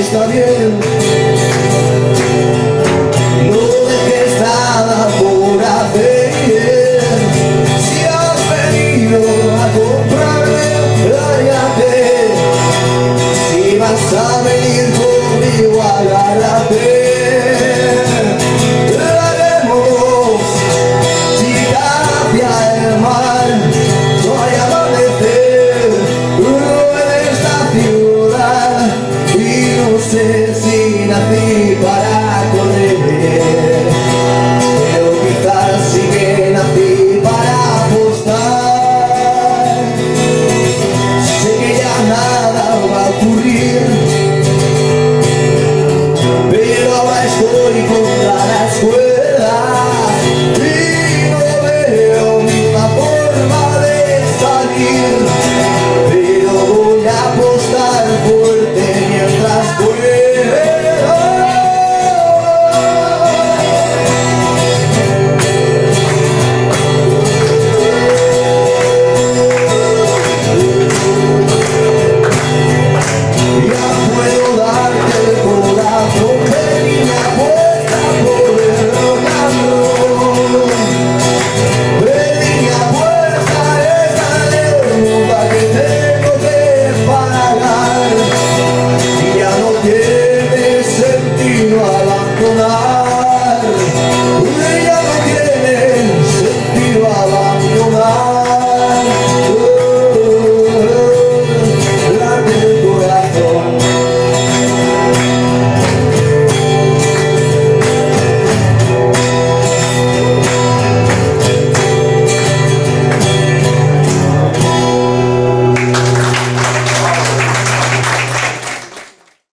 está bien. No dejes nada por hacer. Si has venido a comprarme, cállate. Si vas a venir conmigo, a agárrate.